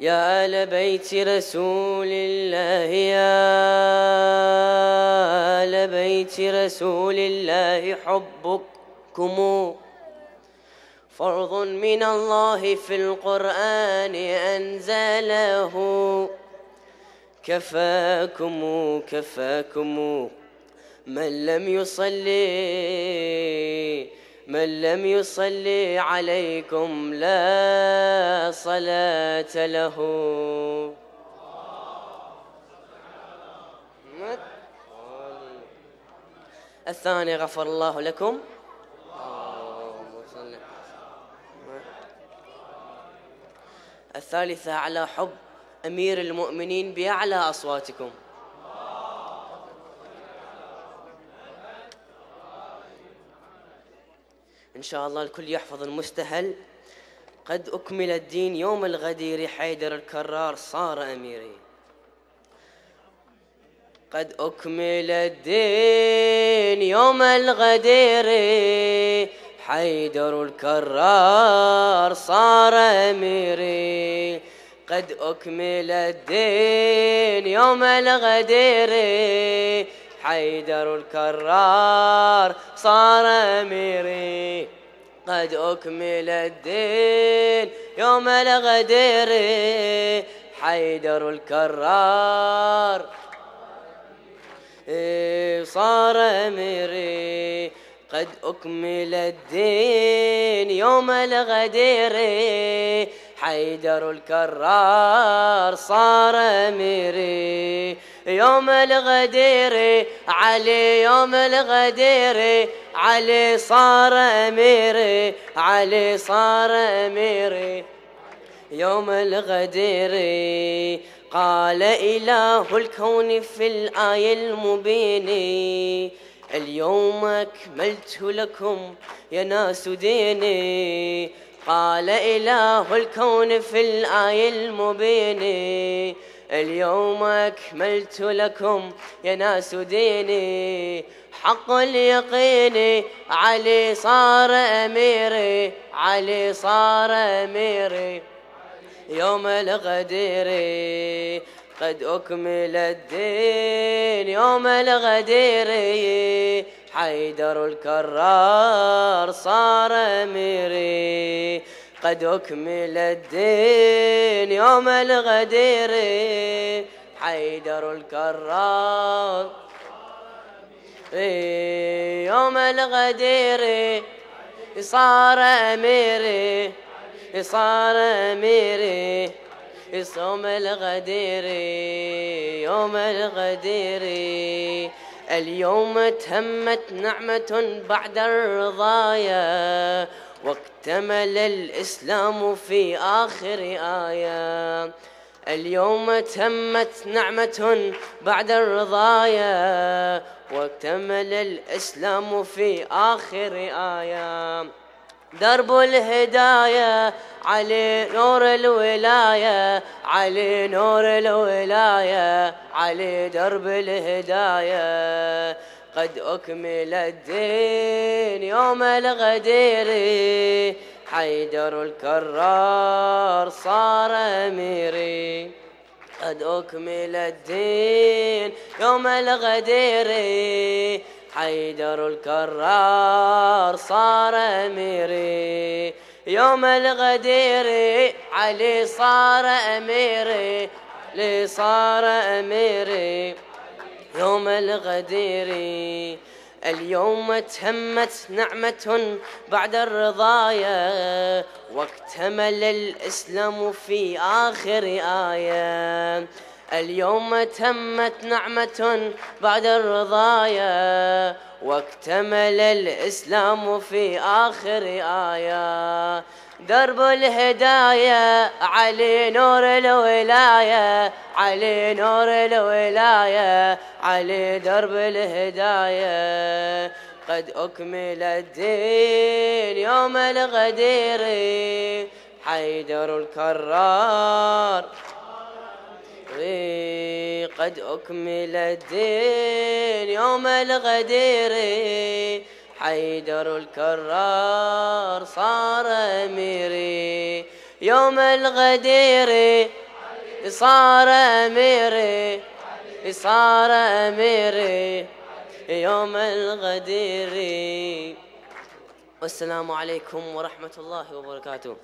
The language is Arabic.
يا آل بيت رسول الله يا آل بيت رسول الله حبكم فرض من الله في القرآن أنزله. كفاكم كفاكم من لم يصلي. من لم يصلي عليكم لا صلاة له. الثاني غفر الله لكم. الثالثة على حب أمير المؤمنين بأعلى أصواتكم. إن شاء الله الكل يحفظ المستهل. قد أكمل الدين يوم الغدير حيدر الكرار صار أميري. قد أكمل الدين يوم الغدير حيدر الكرار صار أميري. قد أكمل الدين يوم الغدير حيدر الكرار صار أميري. قد أكمل الدين يوم الغدير. حيدر الكرار. صار أميري. قد أكمل الدين يوم الغدير. حيدر الكرار صار أميري. يوم الغدير علي يوم الغدير علي صار أميري علي صار أميري. يوم الغدير قال إله الكون في الآية المبينة اليوم أكملت لكم يا ناس ديني. قال إله الكون في الآية المبينة اليوم أكملت لكم يا ناس ديني. حق اليقين علي صار أميري علي صار أميري يوم الغدير قد أكمل الدين يوم الغدير. حيدر الكرار صار أميري قد أكمل الدين يوم الغدير. حيدر الكرار يوم الغدير. صار أميري صار أميري يوم الغدير يوم الغدير. اليوم تمت نعمة بعد الرضايا واكتمل الإسلام في آخر آية. اليوم تمت نعمة بعد الرضايا واكتمل الإسلام في آخر آية. درب الهداية علي نور الولاية علي نور الولاية علي درب الهداية. قد أكمل الدين يوم الغدير حيدر الكرار صار أميري قد أكمل الدين يوم الغدير حيدر الكرار صار أميري. يوم الغدير علي صار أميري. لي صار أميري. يوم الغدير اليوم تهمت نعمة بعد الرضايا. واكتمل الإسلام في آخر آية. اليوم تمت نعمة بعد الرضايا واكتمل الإسلام في آخر آية. درب الهداية علي نور الولاية علي نور الولاية علي درب الهداية قد أكمل الدين يوم الغدير حيدر الكرار. قد أكمل الدين يوم الغدير. حيدر الكرار صار أميري يوم الغدير صار أميري صار أميري يوم الغدير. والسلام عليكم ورحمة الله وبركاته.